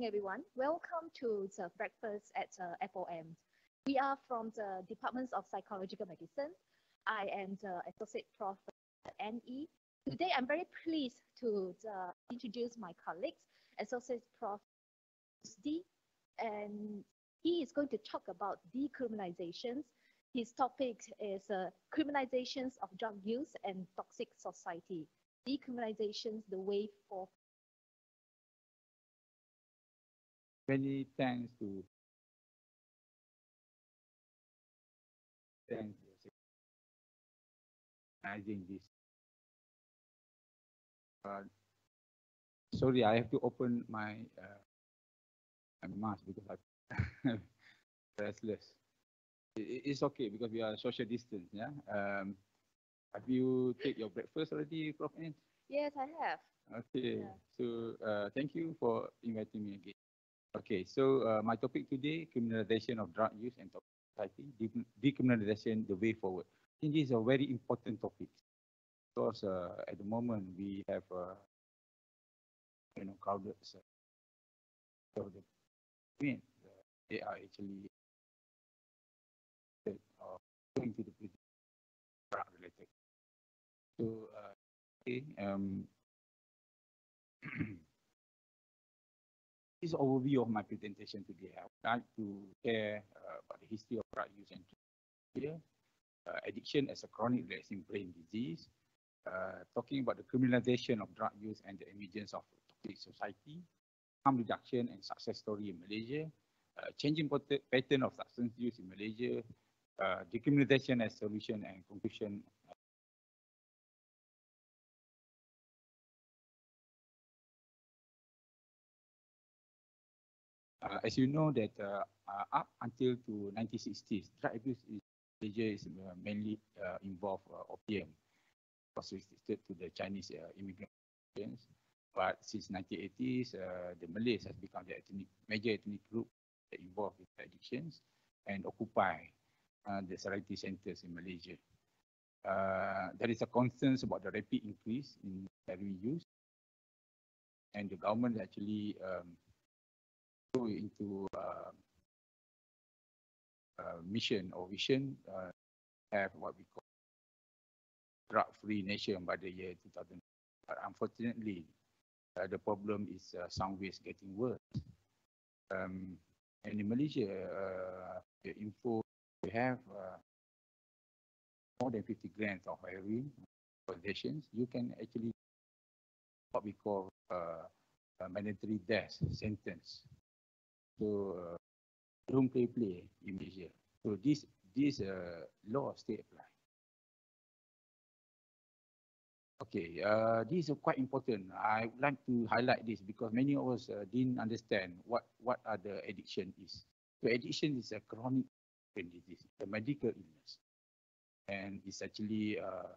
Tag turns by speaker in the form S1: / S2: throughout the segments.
S1: evening, everyone. Welcome to the breakfast at uh, FOM. We are from the Department of Psychological Medicine. I am the Associate Prof at NE. Today, I'm very pleased to uh, introduce my colleagues, Associate Prof. D, and he is going to talk about decriminalizations. His topic is uh, criminalizations of drug use and toxic society. Decriminalizations, the way for
S2: many thanks to thanks organizing this. Uh, sorry, I have to open my uh, my mask because I'm restless. It, it's okay because we are social distance. Yeah. Um, have you take your breakfast already, Prof?
S1: Yes, I have.
S2: Okay. Yeah. So uh, thank you for inviting me again. Okay, so uh, my topic today, criminalization of drug use and society, decriminalization, the way forward. I think this is a very important topic because uh, at the moment we have, uh, you know, crowded. So they are actually uh, going to the drug related. So, uh, okay, um, this overview of my presentation today. I would like to share uh, about the history of drug use and here, uh, addiction as a chronic relapsing brain disease, uh, talking about the criminalization of drug use and the emergence of toxic society, harm reduction and success story in Malaysia, uh, changing pattern of substance use in Malaysia, uh, decriminalization as solution and conclusion as you know that uh, uh, up until to 1960s, drug abuse in Malaysia is uh, mainly uh, involved uh, opium, was restricted to the Chinese immigrants. But since 1980s, the Malays has become the ethnic, major ethnic group involved in addictions and occupy the Serenti centers in Malaysia. there is a concern about the rapid increase in heroin use, and the government actually um, into uh, uh, mission or vision, uh, have what we call drug-free nation by the year 2000. But unfortunately, uh, the problem is uh, ways getting worse. Um, and in Malaysia, uh, the info we have uh, more than 50 grams of heroin possessions. You can actually what we call mandatory death sentence So uh, don't play play in Malaysia. So this this uh, law stay apply. Okay, uh, this is quite important. I would like to highlight this because many of us uh, didn't understand what what are the addiction is. So addiction is a chronic disease, a medical illness, and it's actually uh,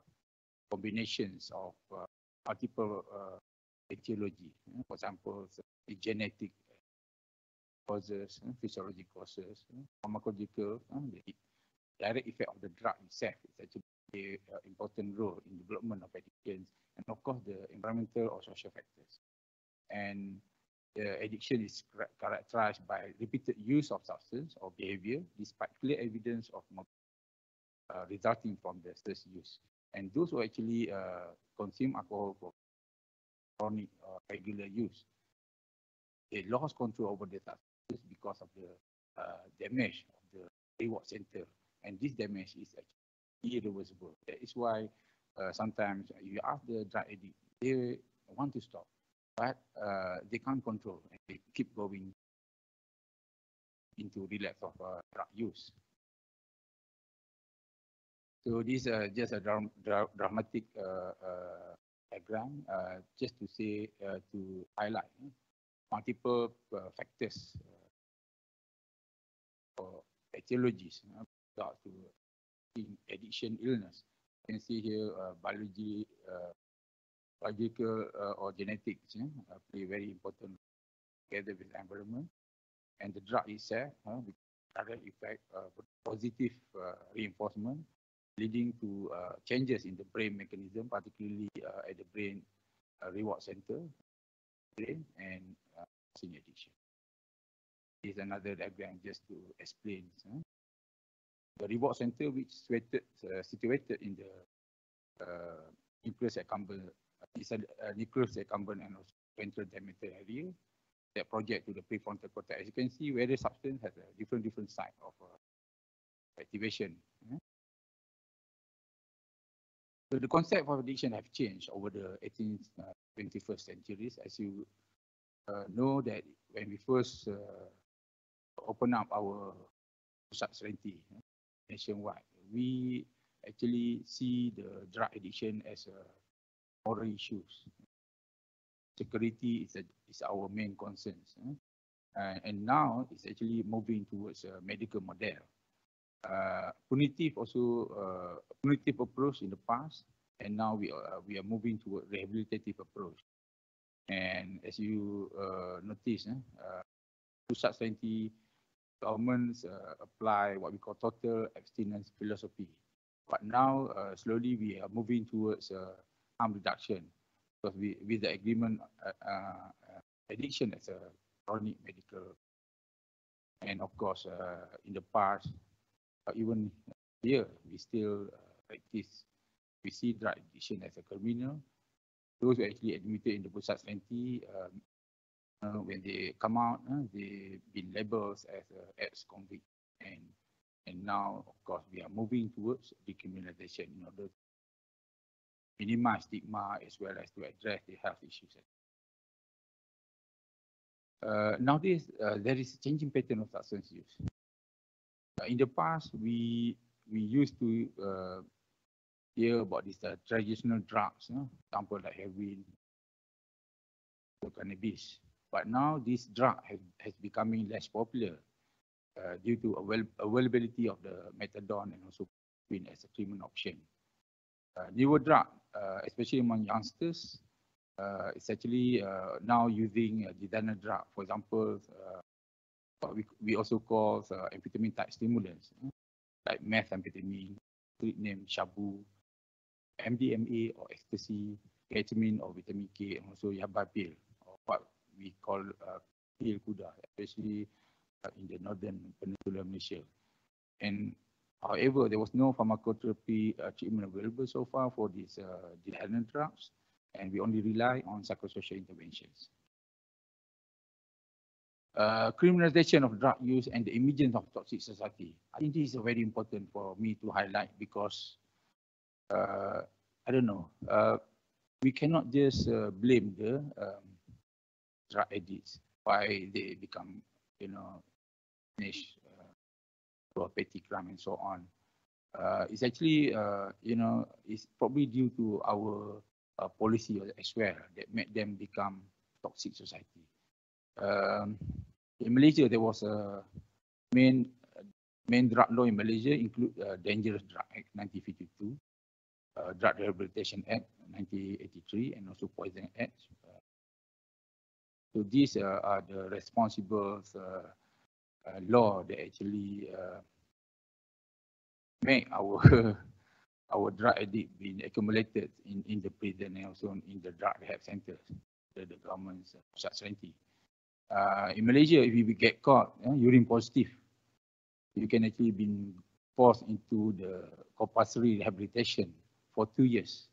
S2: combinations of uh, multiple uh, etiology. For example, genetic causes, uh, physiological causes, uh, pharmacological, uh, the direct effect of the drug itself is actually an uh, important role in development of addictions, and of course the environmental or social factors. And the addiction is characterized by repeated use of substance or behavior despite clear evidence of uh, resulting from the first use. And those who actually uh, consume alcohol for chronic or regular use, they lost control over their because of the uh, damage of the reward center. And this damage is actually irreversible. That is why uh, sometimes you ask the drug addict, they want to stop, but uh, they can't control and they keep going into relapse of uh, drug use. So this is uh, just a dra dra dramatic uh, uh, diagram, uh, just to say, to highlight multiple factors or etiologies uh, to addiction illness. You can see here uh, biology, uh, biological uh, or genetics uh, play very important together with environment and the drug itself uh, with direct effect uh, positive uh, reinforcement leading to uh, changes in the brain mechanism, particularly uh, at the brain uh, reward center, brain and uh, addiction. Is another diagram just to explain. The reward center, which situated, uh, situated in the uh, nucleus accumbens, is a, nucleus accumbens and also ventral tegmental area that project to the prefrontal cortex. As you can see, various substance has a different different site of uh, activation. Uh. So the concept of addiction have changed over the 18th, uh, 21st centuries. As you uh, know that when we first uh, open up our subsidiary nationwide, we actually see the drug addiction as a moral issues. Security is, a, is our main concerns. Uh, and now it's actually moving towards a medical model. Uh, punitive also uh, punitive approach in the past, and now we are we are moving to a rehabilitative approach. And as you uh, notice, uh, 2020 governments uh, apply what we call total abstinence philosophy. But now, uh, slowly, we are moving towards uh, harm reduction because we, with the agreement, uh, uh, addiction as a chronic medical. And of course, uh, in the past, even here, we still practice, we see drug addiction as a criminal. Those who actually admitted in the Pusat Serenti, um, uh, when they come out, uh, they've been labeled as uh, ex-convict. And, and now, of course, we are moving towards decriminalization in order to minimize stigma as well as to address the health issues. Uh, nowadays, uh, there is a changing pattern of substance use. Uh, in the past, we we used to uh, hear about these uh, traditional drugs, you know, example like heroin, cannabis. But now this drug has, has becoming less popular uh, due to avail availability of the methadone and also as a treatment option. Uh, newer drug, uh, especially among youngsters, uh, is actually uh, now using a designer drug. For example, uh, what we, we also call uh, amphetamine type stimulants, like methamphetamine, street name shabu, MDMA or ecstasy, ketamine or vitamin K, and also yaba pill, we call uh, kuda, especially uh, in the northern peninsula Malaysia. And however, there was no pharmacotherapy uh, treatment available so far for these uh, drugs, and we only rely on psychosocial interventions. Uh, criminalization of drug use and the emergence of toxic society. I think this is very important for me to highlight because uh, I don't know, uh, we cannot just uh, blame the um, addicts why they become, you know, finished uh, petty crime and so on. Uh, it's actually, uh, you know, it's probably due to our uh, policy as well that made them become toxic society. Um, in Malaysia, there was a main main drug law in Malaysia include uh, Dangerous Drug Act 1952, uh, Drug Rehabilitation Act 1983, and also Poison Act. So these uh, are the responsible uh, uh, law that actually make our our drug addict being accumulated in, in the prison and also in the drug rehab centers, the, the government's subsidy. Uh, in Malaysia, if you get caught, uh, urine positive, you can actually be forced into the compulsory rehabilitation for two years,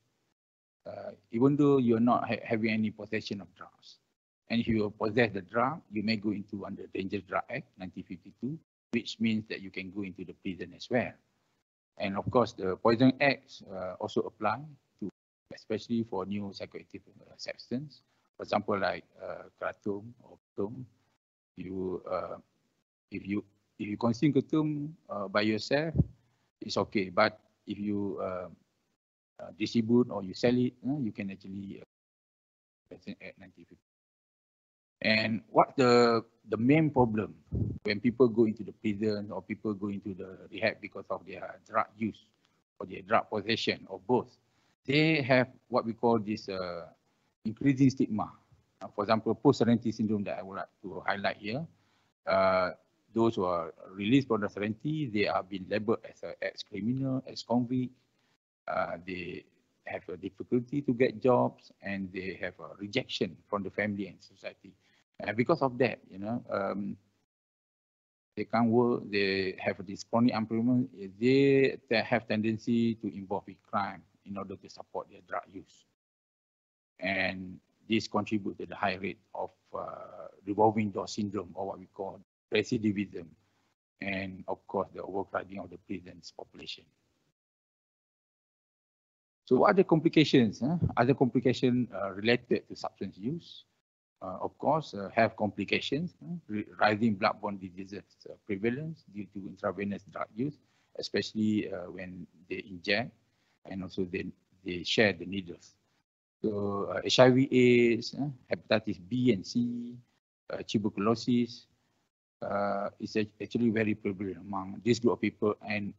S2: uh, even though you're not ha having any possession of drugs. And if you possess the drug, you may go into under Dangerous Drug Act 1952, which means that you can go into the prison as well. And of course, the Poison Acts uh, also apply to, especially for new psychoactive uh, substance. For example, like uh, kratom or ketum. You, uh, if you if you consume ketum uh, by yourself, it's okay. But if you uh, uh, distribute or you sell it, uh, you can actually uh, at 90 And what the the main problem when people go into the prison or people go into the rehab because of their drug use or their drug possession or both, they have what we call this uh, increasing stigma. Uh, for example, post-serenity syndrome that I would like to highlight here. Uh, those who are released from the serenity, they are being labeled as an ex-criminal, ex-convict. Uh, they have a difficulty to get jobs and they have a rejection from the family and society. And because of that, you know, um, they can't work, they have this chronic unemployment, they, have tendency to involve in crime in order to support their drug use. And this contributes to the high rate of uh, revolving door syndrome or what we call recidivism and of course the overcrowding of the prisons population. So what are the complications? Huh? Other complications uh, related to substance use, of course, uh, have complications, rising bloodborne diseases uh, prevalence due to intravenous drug use, especially uh, when they inject and also they, they share the needles. So HIV AIDS, hepatitis B and C, tuberculosis, is actually very prevalent among this group of people and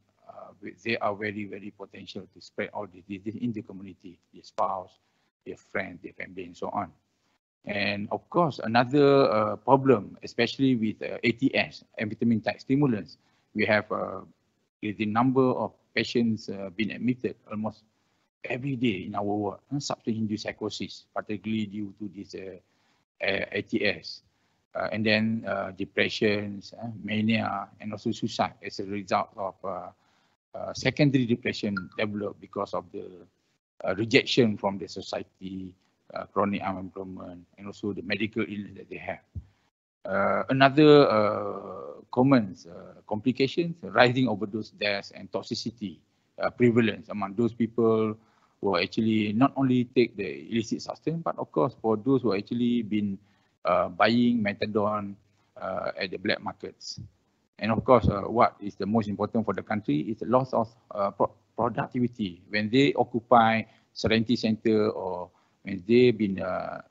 S2: they are very, very potential to spread all the disease in the community, their spouse, their friends, their family, and so on. And of course, another uh, problem, especially with uh, ATS, amphetamine type stimulants, we have uh, the number of patients uh, being admitted almost every day in our ward, uh, substance-induced psychosis, particularly due to this uh, ATS. Uh, and then uh, depressions, uh, mania, and also suicide as a result of secondary depression developed because of the rejection from the society, uh, chronic unemployment, and also the medical illness that they have. Uh, another uh, common uh, complications, rising overdose deaths and toxicity uh, prevalence among those people who actually not only take the illicit substance, but of course for those who actually been uh, buying methadone at the black markets. And of course, what is the most important for the country is the loss of pro productivity. When they occupy Serenity Center or when they've been uh, uh,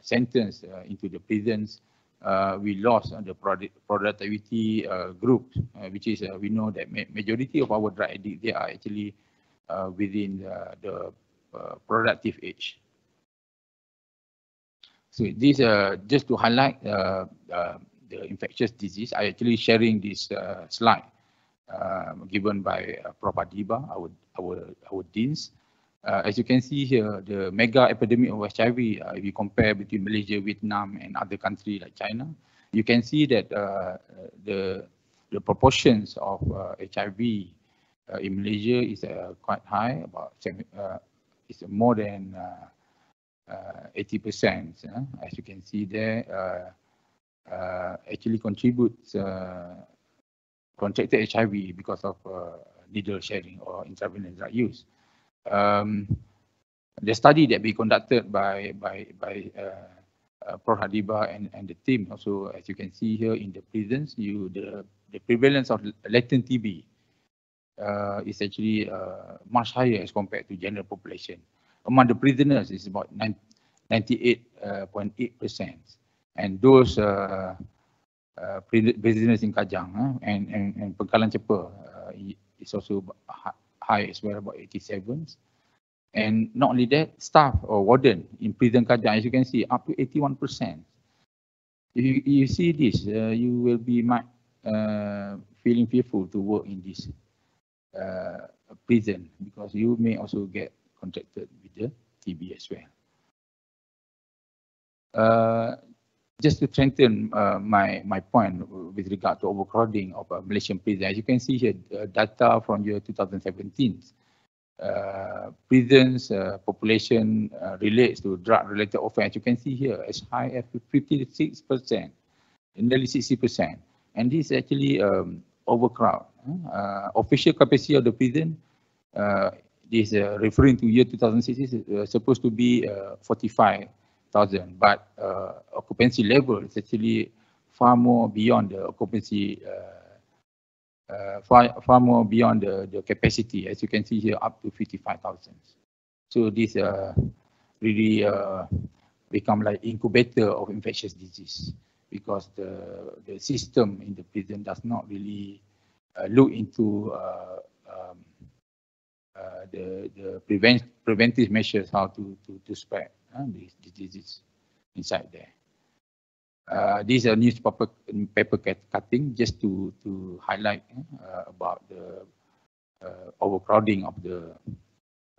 S2: sentenced uh, into the prisons, we lost the productivity group, which is we know that ma majority of our drug addicts, they are actually within the productive age. So this uh, just to highlight uh, uh, the infectious disease, I actually sharing this slide given by Prof. Adeeba, our our our deans, uh, as you can see here, the mega epidemic of HIV, uh, if you compare between Malaysia, Vietnam, and other countries like China, you can see that uh, the the proportions of HIV uh, uh, in Malaysia is uh, quite high, about it's more than 80%. as you can see there, actually contributes contracted HIV because of needle sharing or intravenous drug use um, the study that we conducted by by by uh, uh, Prof Hadiba and and the team also, as you can see here in the prisons, you the the prevalence of latent TB uh, is actually uh, much higher as compared to general population. Among the prisoners, is about 98.8 uh, percent, and those uh, uh, prisoners in Kajang and and and Pengkalan Cepa uh, is also high as well, about 87. And not only that, staff or warden in prison Kajang, as you can see, up to 81%. If you, you see this, uh, you will be uh, feeling fearful to work in this uh, prison because you may also get contracted with the TB as well. Just to strengthen uh, my my point with regard to overcrowding of uh, Malaysian prisons, as you can see here, uh, data from year 2017, uh, prisons uh, population uh, relates to drug-related offence. You can see here as high as 56 percent, nearly 60 percent, and this is actually um, overcrowd. official capacity of the prison this referring to year 2016 is supposed to be 45 thousand, but uh, occupancy level is actually far more beyond the occupancy, uh, uh, far, far more beyond the, the capacity, as you can see here, up to 55,000. So this uh, really uh, become like incubator of infectious disease because the, the system in the prison does not really uh, look into um, the, the prevent, preventive measures how to, to, to spread uh, these diseases inside there. Uh, these are newspaper paper cutting just to to highlight uh, about the uh, overcrowding of the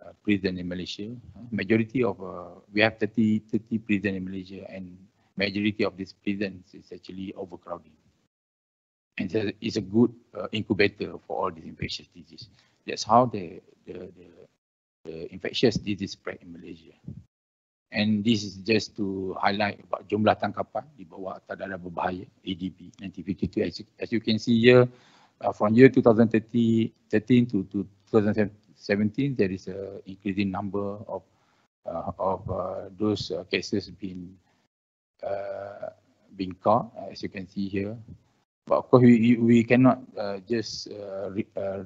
S2: uh, prison in Malaysia. Majority of uh, we have 30 30 prison in Malaysia, and majority of these prisons is actually overcrowding. And and it's a good incubator for all these infectious diseases. That's how the, the, the, the infectious disease spread in Malaysia. And this is just to highlight about jumlah tangkapan di bawah tadara berbahaya ADB 1952. As you, can see here, uh, from year 2013 to, to 2017, there is a increasing number of uh, of uh, those uh, cases being uh, being caught, as you can see here. But of course, we we cannot uh, just uh, uh,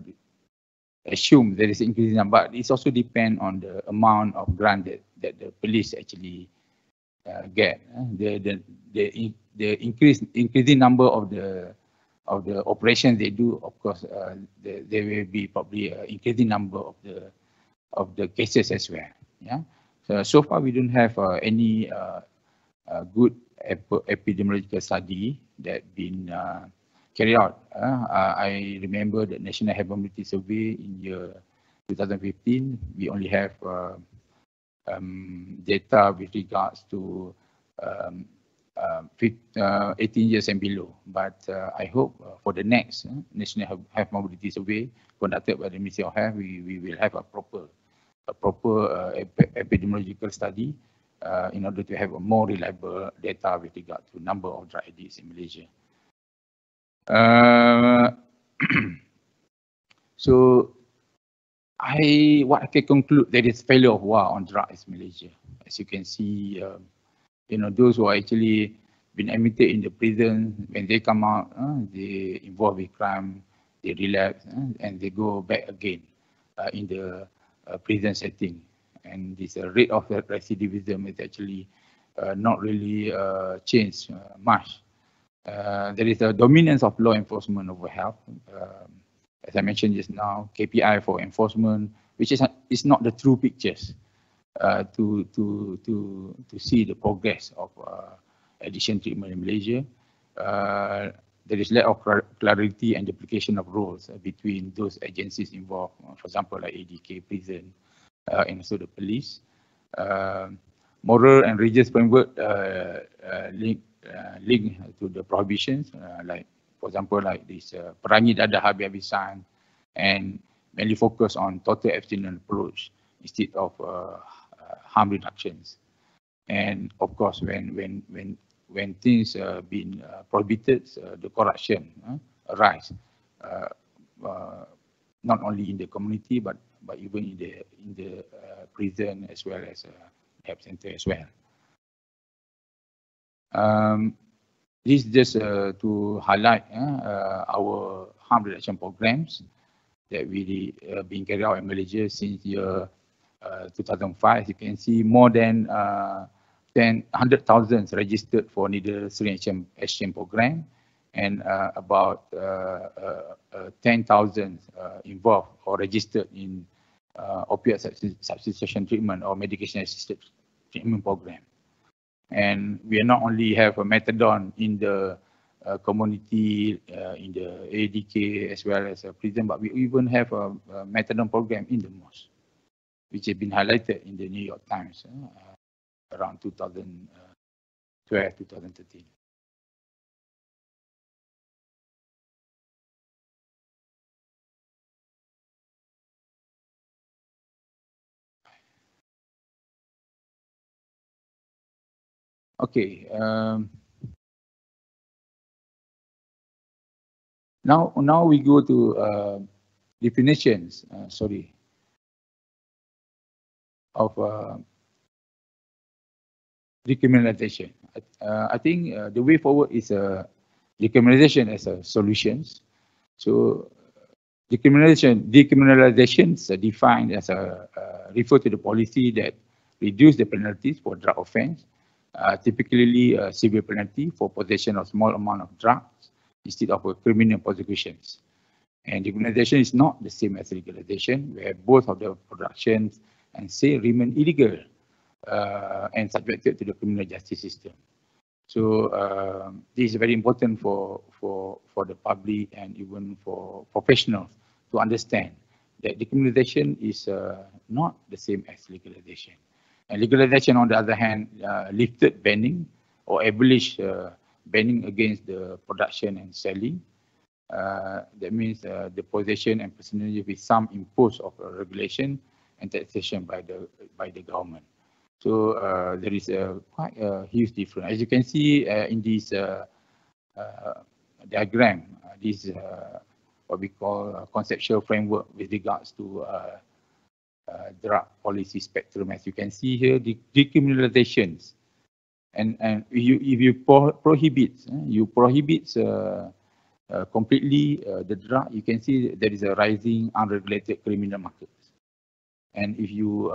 S2: assume there is increasing number. But it also depend on the amount of grant that, that the police actually uh, get. Uh, the the the the increase increasing number of the of the operations they do, of course, uh, the, there will be probably an increasing number of the of the cases as well. Yeah. So so far we don't have uh, any uh, uh, good ep epidemiological study that been uh, carried out. Uh, I remember the National Health Mobility Survey in year 2015. We only have uh, um, data with regards to um, uh, 18 years and below. But uh, I hope uh, for the next uh, National Health Mobility Survey conducted by the Ministry of Health, we, we will have a proper a proper uh, ep epidemiological study uh, in order to have a more reliable data with regard to number of drug addicts in Malaysia. Uh, so I what I can conclude there is failure of war on drugs in Malaysia. As you can see, uh, you know those who are actually been admitted in the prison when they come out, uh, they involve with crime, they relapse, uh, and they go back again uh, in the uh, prison setting and this uh, rate of recidivism is actually uh, not really uh, changed uh, much. Uh, there is a dominance of law enforcement over health. Um, as I mentioned just now, KPI for enforcement, which is, is not the true pictures uh, to, to, to, to see the progress of addiction treatment in Malaysia. there is lack of clarity and duplication of roles between those agencies involved, for example, like ADK, prison, uh, and also the police. Uh, moral and religious framework uh, uh, link uh, link to the prohibitions, uh, like for example, like this uh, perangi dadah habis-habisan and mainly focus on total abstinence approach instead of uh, uh, harm reductions. And of course, when when when when things uh, been uh, prohibited, uh, the corruption uh, arise, uh, uh, not only in the community but but even in the in the uh, prison as well as a help center as well. Um, this is just uh, to highlight uh, our harm reduction programs that we uh, been carried out in Malaysia since year uh, 2005. You can see more than uh, 100,000 registered for needle syringe exchange program and uh, about uh, uh, uh 10,000 uh, involved or registered in opioid substitution treatment or medication assisted treatment program. And we not only have a methadone in the uh, community, uh, in the ADK as well as a prison, but we even have a, a methadone program in the mosque, which has been highlighted in the New York Times uh, around 2012, 2013. Okay. Um, now, now we go to uh, definitions. Uh, sorry. Of uh, decriminalization. Uh, I think uh, the way forward is uh, decriminalization as a solutions. So decriminalization, decriminalization is defined as a uh, refer to the policy that reduce the penalties for drug offense uh, typically a severe penalty for possession of small amount of drugs instead of criminal prosecutions. And decriminalization is not the same as legalization, where both of the productions and sale remain illegal uh, and subjected to the criminal justice system. So uh, this is very important for, for, for the public and even for professionals to understand that decriminalization is uh, not the same as legalization. Legalization, on the other hand, uh, lifted banning or abolished uh, banning against the production and selling Uh, that means uh, the possession and personally with some impose of regulation and taxation by the by the government. So uh, there is a quite a huge difference. As you can see uh, in this uh, uh, diagram, this is what we call a conceptual framework with regards to drug policy spectrum. As you can see here, the decriminalizations and and you if you pro prohibit you prohibit uh, uh, completely uh, the drug, you can see there is a rising unregulated criminal market. And if you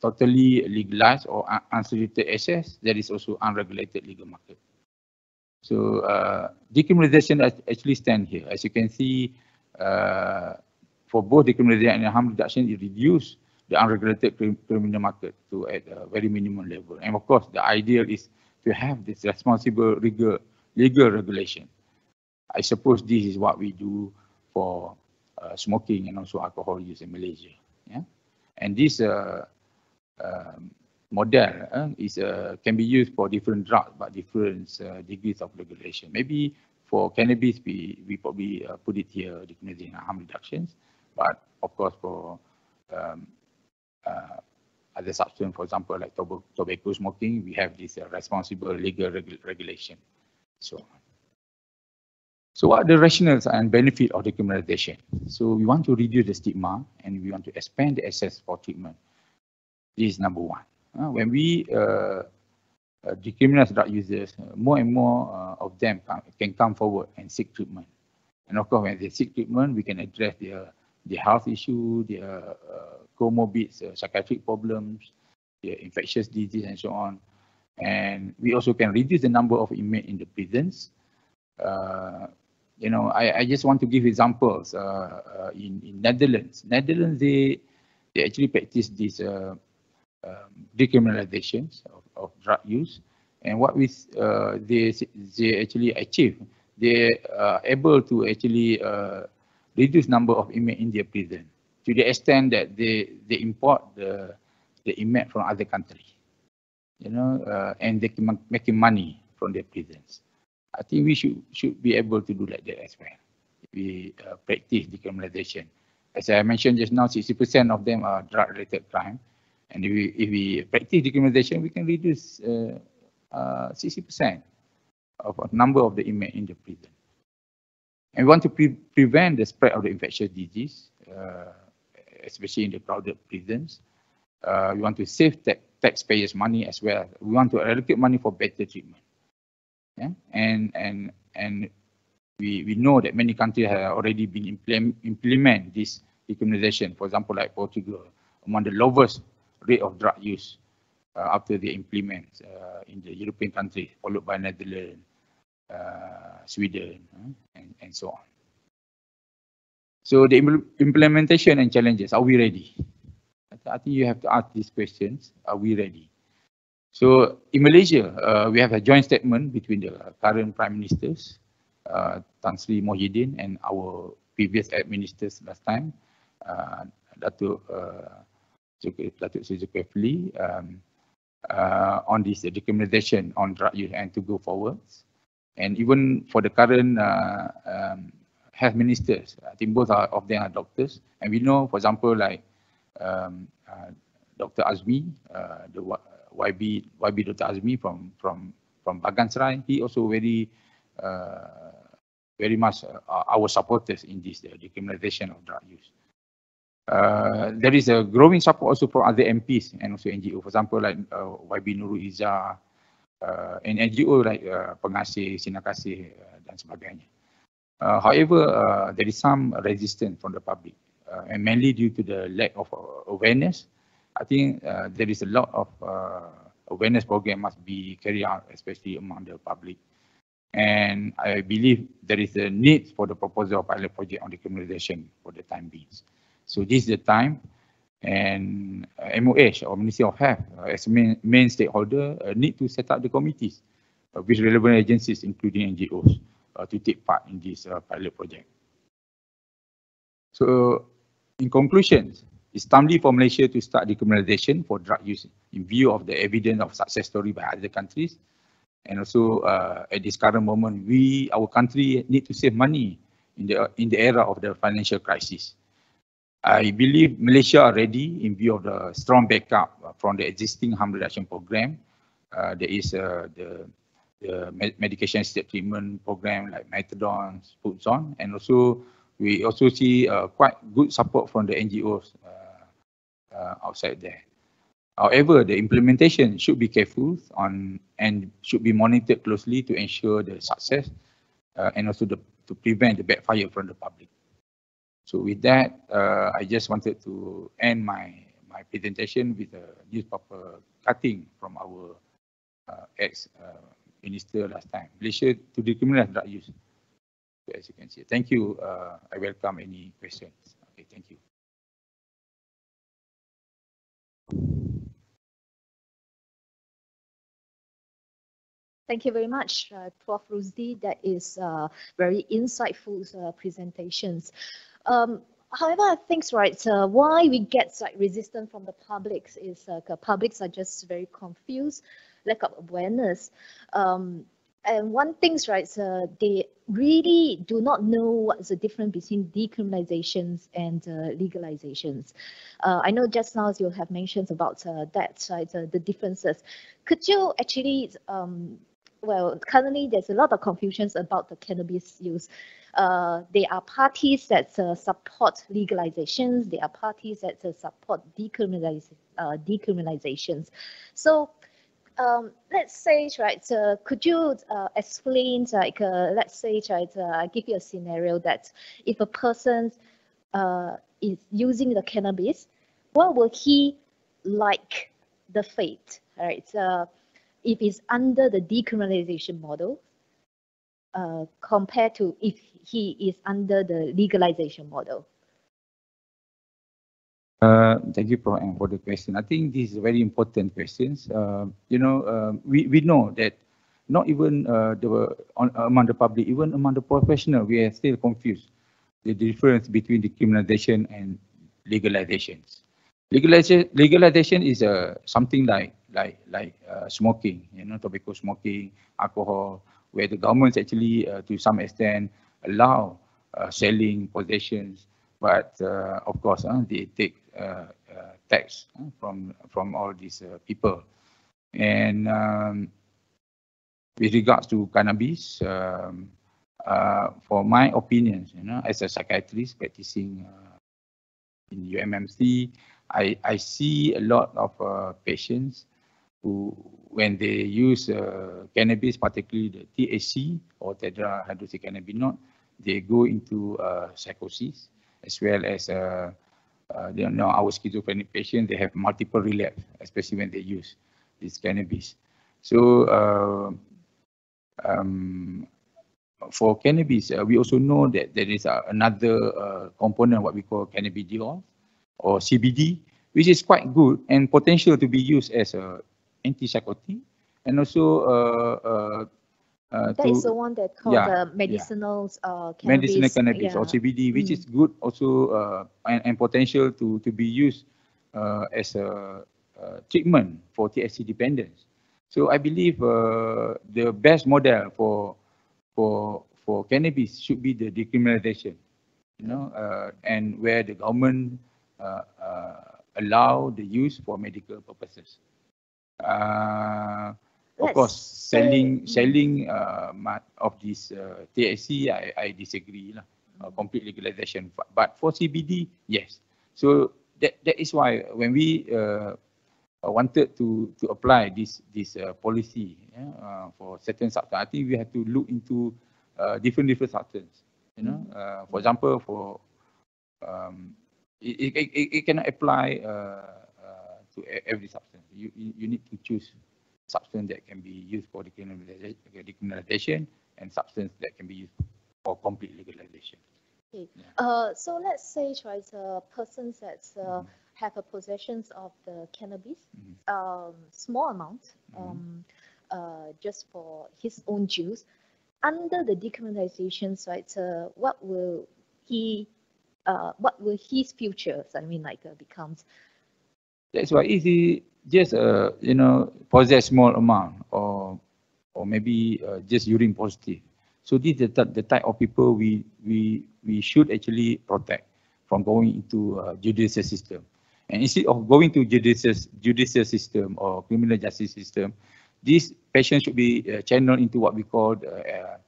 S2: totally legalized or unsolicited access, there is also unregulated legal market. So uh, decriminalization actually stand here. As you can see, uh, for both decriminalization and harm reduction, it reduce the unregulated criminal market to at a very minimum level. And of course, the ideal is to have this responsible legal, legal regulation. I suppose this is what we do for uh, smoking and also alcohol use in Malaysia. Yeah, and this uh, um, model uh, is uh, can be used for different drugs but different uh, degrees of regulation. Maybe for cannabis, we we probably uh, put it here, decriminalizing harm reductions. But of course, for um, uh, other substance, for example, like tobacco, smoking, we have this uh, responsible legal reg regulation. So, so what are the rationales and benefit of decriminalization? So we want to reduce the stigma and we want to expand the access for treatment. This is number one. Uh, when we uh, uh, decriminalize drug users, uh, more and more uh, of them can, can come forward and seek treatment. And of course, when they seek treatment, we can address their, their health issue, the uh, comorbids, psychiatric problems, their infectious disease, and so on. And we also can reduce the number of inmates in the prisons. you know, I, I just want to give examples. in in Netherlands, Netherlands they they actually practice this um, decriminalizations of, of drug use. And what we, uh, they, they actually achieve, they are able to actually uh, reduce number of inmates in their prison to the extent that they, they import the, the inmate from other countries, you know, uh, and they can making money from their prisons. I think we should should be able to do like that as well. We uh, practice decriminalization. As I mentioned just now, 60% of them are drug-related crime. And if we, if we practice decriminalization, we can reduce uh, uh, 60% of a number of the inmates in the prison. And we want to pre prevent the spread of the infectious disease, uh, especially in the crowded prisons. Uh, we want to save ta taxpayers' money as well. We want to allocate money for better treatment. Yeah? And and and we we know that many countries have already been implement implement this decriminalization. For example, like Portugal, among the lowest rate of drug use uh, after they implement uh, in the European countries, followed by Netherlands, uh, Sweden, uh, and, and so on. So the Im implementation and challenges, are we ready? I think you have to ask these questions. Are we ready? So in Malaysia, uh, we have a joint statement between the current Prime Ministers, uh, Tan Sri Mohidin and our previous ministers last time, uh, Datuk uh, Datuk Seri Zulkifli um, uh, on this decriminalization on drug use and to go forwards. And even for the current uh, um, health ministers, I think both are, of them are doctors. And we know, for example, like um, uh, Dr. Azmi, uh, the YB, YB Dr. Azmi from, from, from Bagan he also very, uh, very much uh, our supporters in this decriminalization of drug use. Uh, there is a growing support also from other MPs and also NGO. For example, like uh, YB Nurul Izzah uh, NGO like uh, Pengasih, Sinar Kasih uh, dan sebagainya. Uh, however, uh, there is some resistance from the public uh, and mainly due to the lack of uh, awareness. I think uh, there is a lot of uh, awareness program must be carried out, especially among the public. And I believe there is a need for the proposal of pilot project on decriminalization for the time being. So this is the time and uh, MOH or Ministry of Health uh, as main, main stakeholder uh, need to set up the committees uh, with relevant agencies including NGOs uh, to take part in this uh, pilot project. So in conclusion, it's timely for Malaysia to start decriminalization for drug use in view of the evidence of success story by other countries. And also uh, at this current moment, we, our country need to save money in the, in the era of the financial crisis. I believe Malaysia are ready in view of the strong backup from the existing harm reduction program. Uh, there is uh, the, the medication assisted treatment program like methadone, Sputson, and also we also see uh, quite good support from the NGOs uh, uh, outside there. However, the implementation should be careful on and should be monitored closely to ensure the success uh, and also the, to prevent the backfire from the public. So with that, uh, I just wanted to end my my presentation with a newspaper cutting from our uh, ex-minister uh, last time. Malaysia to decriminalize drug use. So as you can see, thank you. Uh, I welcome any questions. Okay, thank you.
S1: Thank you very much, uh, Prof. Rusdi. That is uh, very insightful uh, presentations. Um, however, I think right, uh, why we get like resistance from the public is uh, the publics are just very confused, lack of awareness. Um, and one thing's right, uh, they really do not know what's the difference between decriminalizations and uh, legalizations. Uh, I know just now you have mentioned about uh, that, right, uh, the differences. Could you actually, um, well, currently there's a lot of confusions about the cannabis use. Uh, there are parties that uh, support legalizations. There are parties that uh, support decriminaliz uh, decriminalizations. So um, let's say, right, uh, could you explain, like, let's say, right, uh, give you a scenario that if a person is using the cannabis, what will he like the fate, right? If it's under the decriminalization model, uh, compared to if he is under the legalization model?
S2: Uh, thank you, Prof. for the question. I think this is a very important question. Uh, you know, uh, we, we know that not even uh, the, on, among the public, even among the professional, we are still confused the difference between decriminalization and legalizations. Legalization, legalization is uh, something like like like uh, smoking, you know, tobacco smoking, alcohol, where the governments actually, uh, to some extent, allow uh, selling possessions, but uh, of course, they take tax from from all these people. And um, with regards to cannabis, um, uh, for my opinions, you know, as a psychiatrist practicing uh, in UMMC, I, I see a lot of uh, patients who when they use uh, cannabis, particularly the THC or tetrahydrocannabinol, they go into uh, psychosis as well as uh, uh, you know, our schizophrenic patients, they have multiple relapse, especially when they use this cannabis. So uh, um, for cannabis, uh, we also know that there is another uh, component, what we call cannabidiol or CBD, which is quite good and potential to be used as a antipsychotic and also uh, uh,
S1: uh, that to, is the one that called yeah, the medicinal yeah. uh, cannabis.
S2: Medicinal cannabis yeah. or CBD, which mm. is good also uh, and, and potential to, to be used uh, as a uh, treatment for THC dependence. So I believe uh, the best model for for for cannabis should be the decriminalization, you know, uh, and where the government uh, uh, allow the use for medical purposes. Uh, of course, selling selling uh, of this uh, THC, I, I disagree lah. Uh, complete legalization, but for CBD, yes. So that that is why when we uh, wanted to to apply this this uh, policy yeah, uh, for certain substance, I think we have to look into uh, different different substance. You know, uh, for example, for um, it, it, it, it cannot apply uh, to every substance. You, you you need to choose substance that can be used for decriminalization and substance that can be used for complete legalization.
S1: Okay. Yeah. Uh, so let's say, right, uh, person that uh, mm-hmm. have a possessions of the cannabis, mm-hmm. um, small amount, mm-hmm. um, uh, just for his own use, under the decriminalization, right, uh, what will he, uh, what will his future, I mean, like, uh, becomes?
S2: That's why if he just uh, you know possess small amount or or maybe uh, just urine positive. So this is the, the type of people we, we, we should actually protect from going into uh, judicial system. And instead of going to judicial, judicial system or criminal justice system, these patients should be uh, channeled into what we call uh,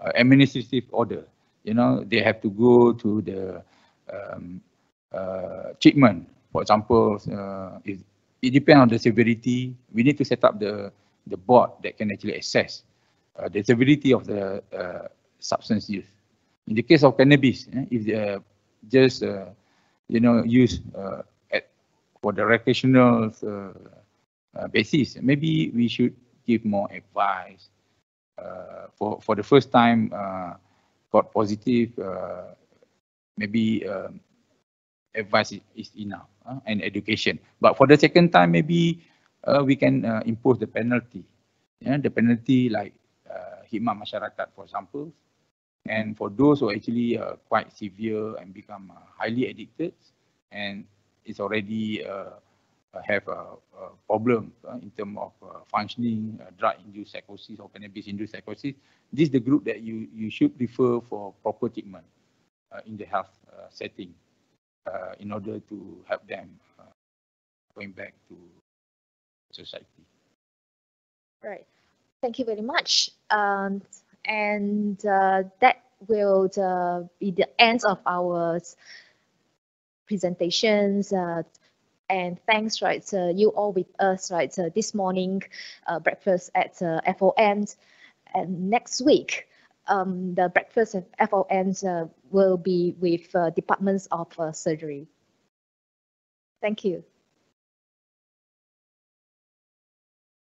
S2: uh, administrative order. You know, they have to go to the um, uh, treatment. For example, uh, if it depends on the severity, we need to set up the, the board that can actually assess uh, the severity of the uh, substance use. In the case of cannabis, eh, if they just, uh, you know, use uh, at, for the recreational uh, uh, basis, maybe we should give more advice. for, for the first time, got positive, maybe um, advice is enough uh, and education. But for the second time, maybe uh, we can uh, impose the penalty. Yeah, the penalty like uh, khidmat masyarakat, for example. And for those who actually uh, quite severe and become uh, highly addicted, and it's already uh, uh have a, a problem in terms of functioning, drug-induced psychosis or cannabis-induced psychosis, this is the group that you, you should refer for proper treatment in the health setting uh, in order to help them uh, going back to society.
S1: Right. Thank you very much. Um, and uh, that will uh, be the end of our presentations. Uh, and thanks, right, you all with us, right, this morning, uh, breakfast at FOM. And next week, um, the breakfast and FONs uh, will be with uh, departments of uh, surgery. Thank you.